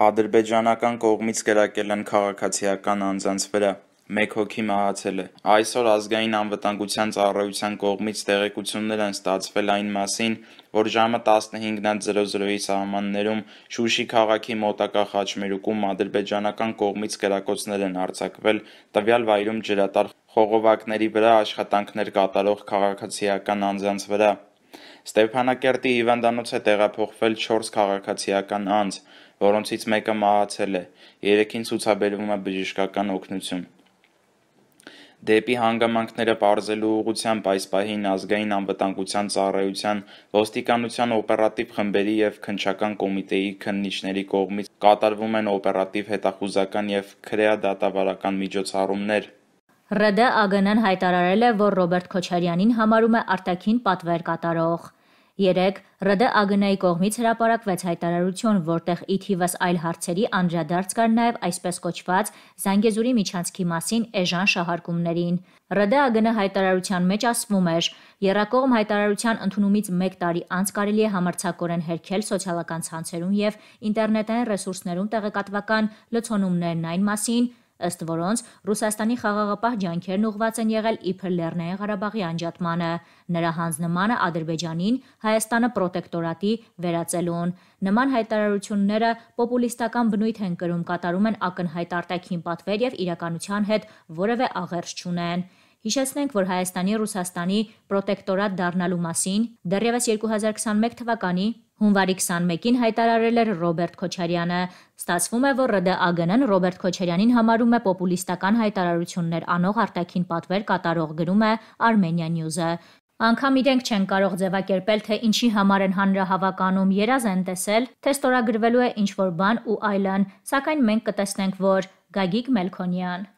ադրբեջանական կողմից կրակել են քաղաքացիական անձանց վրա: Մեկ հոգի մահացել է: Այսօր Ազգային անվտանգության ծառայության կողմից տեղեկություններ են ստացվել այն մասին, որ ժամը 15:00-ի սահմաններում Շուշի քաղաքի մոտակա խաչմերուկում ադրբեջանական կողմից կրակոցներ են արձակվել տվյալ վայրում ջրատար խողովակների վրա աշխատանքներ կատարող քաղաքացիական անձանց վրա: Ստեփանակերտի հիվանդանոց է տեղափոխվել չորս քաղաքացիական անձ, որոնցից մեկը մահացել է, երեքին ցուցաբերվում է բժշկական օգնություն: Դեպի հանգամանքները պարզելու ուղղությամբ այս պահին Ազգային անվտանգության ծառայության, ոստիկանության օպերատիվ խմբերի և քննչական կոմիտեի քննիչների կողմից կատարվում են օպերատիվ հետախուզական և քրեադատավարական միջոցառումներ: ՌԴ-ԱԳՆ-ն հայտարարել է, որ Ռոբերտ Քոչարյանին համարում է արտաքին պատվեր կատարող: Երեկ ՌԴ-ԱԳՆ-ի կողմից հրապարակվեց հայտարարություն, որտեղ ի թիվս այլ հարցերի անդրադարձ կար նաև այսպես կոչված «Զանգեզուրի միջանցքի» մասին էժան շահարկումներին: ՌԴ-ԱԳՆ հայտարարության մեջ ասվում էր. «Եռակողմ հայտարարության ընդունումից մեկ տարի անց կարելի է համարձակորեն հերքել սոցիալական ցանցերում և ինտերնետային ռեսուրսներում տեղեկատվական լցոնումներն այն մասին, ըստ որոնց Ռուսաստանի խաղաղապահ ջանքերն ուղղված են եղել իբր Լեռնային Ղարաբաղի անջատմանը, նրա հանձնմանը Ադրբեջանին Հայաստանը պրոտեկտորատի վերածելուն: Նման հայտարարությունները պոպուլիստական բնույթ են կրում, կատարում են ակնհայտ արտաքին պատվեր և իրականության հետ որևէ աղերս չունեն: Հիշեցնենք, որ Հայաստանի Ռուսաստանի պրոտեկտորատ դառնալու մասին դեռևս 2021 թվականի հունվարի 21-ին հայտարարել էր Ռոբերտ Քոչարյանը: Ստացվում է, որ ՌԴ-ԱԳՆ-ն Ռոբերտ Քոչարյանին համարում է պոպուլիստական հայտարարություններ անող արտաքին պատվեր կատարող, գրում է Armenia News-ը: Անգամ իրենք չեն կարող ձևակերպել, թե ինչի համար են հանրահավաք անում, երազ են տեսել, թե ստորագրվելու է ինչ-որ բան ու այլն, սակայն մենք կտեսնենք, որ… Գագիկ Մելքոնյան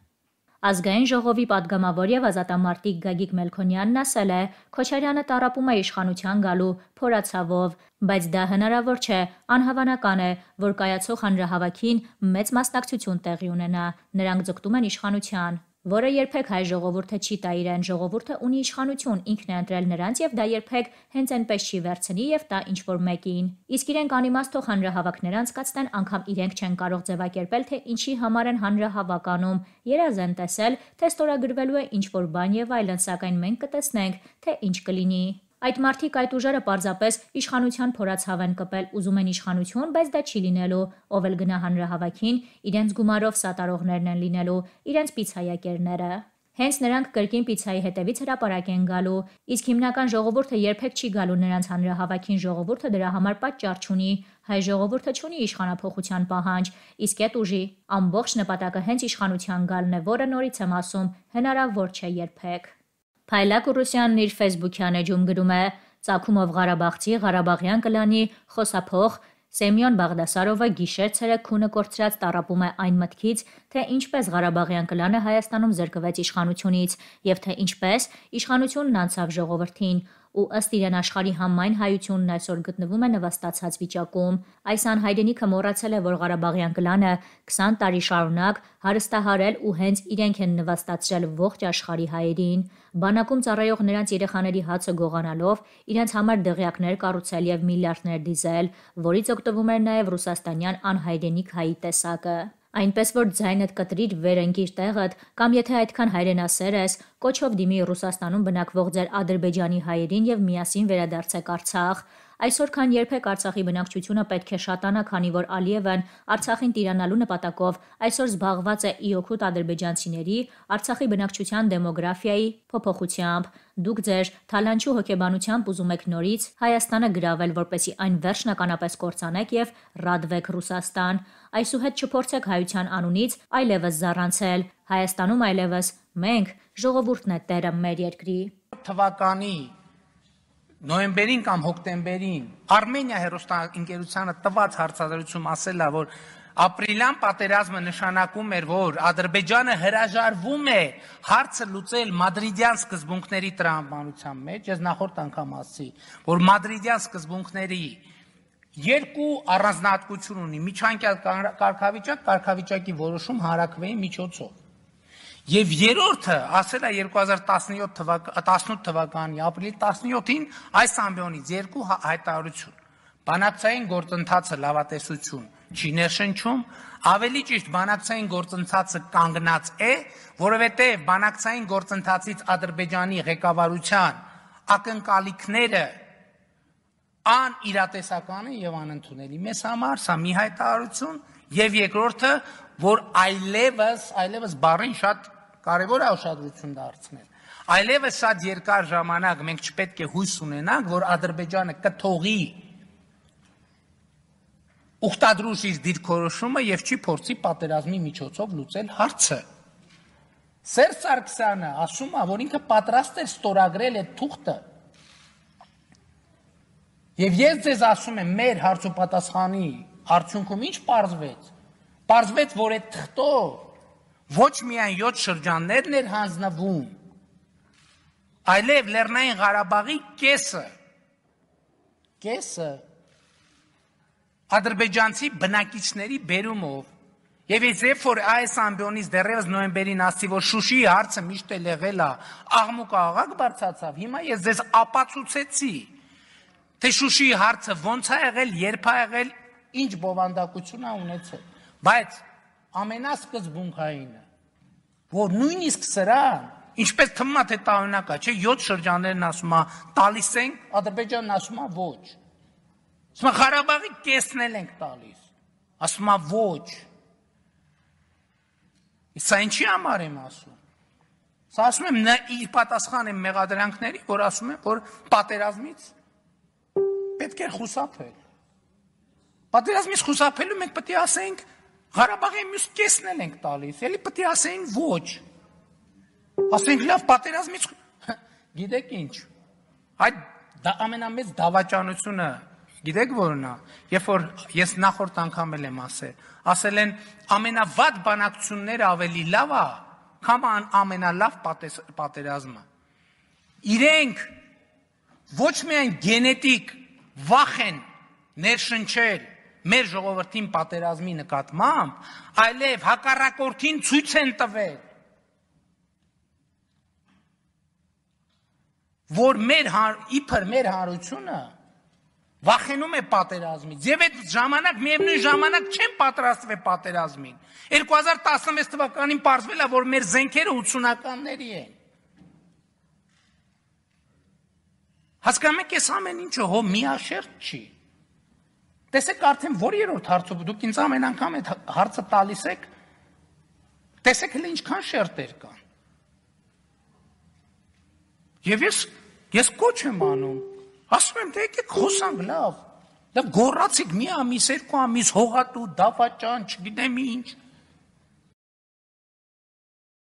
Ազգային ժողովի պատգամավոր և ազատամարտիկ Գագիկ Մելքոնյանն ասել է. «Քոչարյանը տառապում է իշխանության գալու փորացավով: Բայց դա հնարավոր չէ, անհավանական է, որ կայացող հանրահավաքին մեծ մասնակցություն տեղի ունենա: Նրանք ձգտում են իշխանության, որը երբեք հայ ժողովուրդը չի տա իրեն: Ժողովուրդը ունի իշխանություն, ինքն է ընտրել նրանց և դա երբեք հենց էնպես չի վերցնի և տա ինչ-որ մեկին: Իսկ իրենք անիմաստող հանրահավաքներ անցկացնեն, անգամ իրենք չեն կարող ձևակերպել, թե ինչի համար են հանրահավաք անում, երազ են տեսել, թե ստորագրվելու է ինչ-որ բան և այլն, սակայն մենք կտեսնենք, թե ինչ կլինի: Այդ մարդիկ, այդ ուժերը պարզապես իշխանության փորացավ են կպել, ուզում են իշխանություն, բայց դա չի լինելու: Ով էլ գնա հանրահավաքին, իրենց գումարով սատարողներն են լինելու, իրենց պիցցայակերները: Հենց նրանք կրկին պիցցայի հետևից հրապարակ են գալու: Իսկ հիմնական ժողովուրդը երբեք չի գալու նրանց հանրահավաքին, ժողովուրդը դրա համար պատճառ չունի: Հայ ժողովուրդը չունի իշխանափոխության պահանջ, իսկ էդ ուժի ամբողջ նպատակը հենց իշխանության գալն է, որը, նորից եմ ասում, հնարավոր չէ երբեք»: Փայլակ Ուռուսյանն իր ֆեյսբուքյան էջում գրում է. «Ծագումով ղարաբաղցի, ղարաբաղյան կլանի խոսափող Սեմյոն Բաղդասարովը գիշեր-ցերեկ քունը կորցրած տառապում է այն մտքից, թե ինչպես Ղարաբաղյան կլանը Հայաստանում զրկվեց իշխանությունից և թե ինչպես իշխանությունն անցավ ժողովրդին ու ըստ իրեն աշխարհի համայն հայությունն այսօր գտնվում է նվաստացած վիճակում: Այս անհայրենիքը մոռացել է, որ Ղարաբաղյան կլանը 20 տարի շարունակ հարստահարել ու հենց իրենք են նվաստացրել ողջ աշխարհի հայերին: Բանակում ծառայող նրանց երեխաների հացը գողանալով իրենց համար դղյակներ կառուցել և միլիարդներ դիզել, որից օգտվում էր նաև ռուսաստանյան անհայրենիք հայի տեսակը: Այնպես որ ձայնդ կտրիր վեր ընկիր տեղդ կամ եթե այդքան հայրենասեր ես, կոչով դիմի Ռուսաստանում բնակվող ձեր ադրբեջանի հայերին և միասին վերադարձեք Արցախ: Այսօր քան երբեք Արցախի բնակչությունը պետք է շատանա, քանի որ Ալիևն Արցախին տիրանալու նպատակով այսօր զբաղված է ի օգուտ ադրբեջանցիների Արցախի բնակչության դեմոգրաֆիայի փոփոխությամբ: Դուք ձեր թալանչու հոգեբանությամբ ուզում եք նորից Հայաստանը գրավել, որպեսզի այն վերջնականապես կործանեք և ռադվեք Ռուսաստան: Այսուհետ չփորձեք հայության անունից այլևս զառանցել: Հայաստանում այլևս մենք՝ ժողովուրդն է տերը մեր երկրի»: թվականի նոյեմբերին կամ հոկտեմբերին Armenia հեռուստաընկերությանը տված հարցազրույցում ասել է, որ ապրիլյան պատերազմը նշանակում էր, որ Ադրբեջանը հրաժարվում է հարցը լուծել Մադրիդյան սկզբունքների տրամաբանության մեջ: Ես նախորդ անգամ ասացի, որ Մադրիդյան սկզբունքների երկու առանձնահատկություն ունի՝ միջանկյալ կարգավիճակ, կարգավիճակի որոշում հանրաքվեի միջոցով: Եվ երրորդը ասել է 2018 թվականի ապրիլի 17-ին այս ամբիոնից երկու հայտարարություն: բանակցային գործընթացը լավատեսություն չի ներշնչում, ավելի ճիշտ բանակցային գործընթացը կանգնած է, որովհետև բանակցային գործընթացից Ադրբեջանի ղեկավարության ակնկալիքները ան իրատեսական է եւ անընդունելի մեզ համար, սա մի հայտարարություն եւ երկրորդը, որ այլևս, այլևս բառին շատ կարևոր է ուշադրություն դարձնել։ Այլևս շատ երկար ժամանակ մենք չպետք է հույս ունենանք, որ Ադրբեջանը կթողի ուխտադրուժ իր դիրքորոշումը եւ չի փորձի պատերազմի միջոցով լուծել հարցը։ Սերժ Սարգսյանը ասում է, որ ինքը պատրաստ է ստորագրել այդ թուղթը Եվ ես ձեզ ասում եմ, մեր հարցոպատասխանի արդյունքում ինչ պարզվեց։ Պարզվեց, որ այդ թղթով ոչ միայն 7 շրջաններն էր հանձնվում, այլև Լեռնային Ղարաբաղի կեսը կեսը ադրբեջանցի բնակիչների բերումով Եվ երբ որ այս ամբիոնից դեռևս նոյեմբերին ասացի, որ Շուշիի հարցը միշտ էլ եղել է, աղմուկը աղակ բարձացավ, հիմա ես ձեզ ապացուցեցի, թե Շուշիի հարցը ոնց է եղել, երբ է եղել, ինչ բովանդակություն է ունեցել։ Բայց ամենասկզբունքայինը, որ նույնիսկ սրան, ինչպես է թե տարօրինակ է, չէ, 7 շրջաններն ասում է տալիս ենք, Ադրբեջանն ասում է ոչ։ Ասում է Ղարաբաղի կեսն էլ ենք տալիս։ Ասում է ոչ։ Սա ինչի համար եմ ասում։ Սա ասում եմ նա իր պատասխան եմ մեղադրանքների, որ ասում եմ, որ պատերազմից պետք է խուսափել։ Պատերազմից խուսափելու մենք պետք է ասենք Ղարաբաղի մյուս կեսն էլ ենք տալիս, էլի պետք է ասենք ոչ։ Ասենք լավ պատերազմից գիտեք ինչ։ Այդ դա ամենամեծ դավաճանությունը գիտեք որն է։ Երբ որ ես նախորդ անգամ եմ ասել, ասել են ամենավատ բանակցությունները ավելի լավ է, քան ամենալավ պատերազմը։ Իրենք ոչ միայն գենետիկ վախ են ներշնչել մեր ժողովրդին պատերազմի նկատմամբ, այլև հակառակորդին ցույց են տվել, որ մեր իբր մեր հանրությունը վախենում է պատերազմից եւ այդ ժամանակ միևնույն ժամանակ չեն պատրաստվել պատերազմին 2016 թվականին ողջվել է որ մեր զենքերը 80-ականների են Հասկանում եք, այս ամեն ինչը հո միաշերտ չի։ Տեսեք արդեն որ երրորդ հարցով դուք ինձ ամեն անգամ այդ հարցը տալիս եք։ Տեսեք հենց ինչքան շերտեր կան։ Եվ ես ես կոչ եմ անում։ Ասում եմ, դե եկեք խոսանք լավ։ Լավ գոռացիք մի ամիս, երկու ամիս հողատու, դավաճան, չգիտեմ ինչ։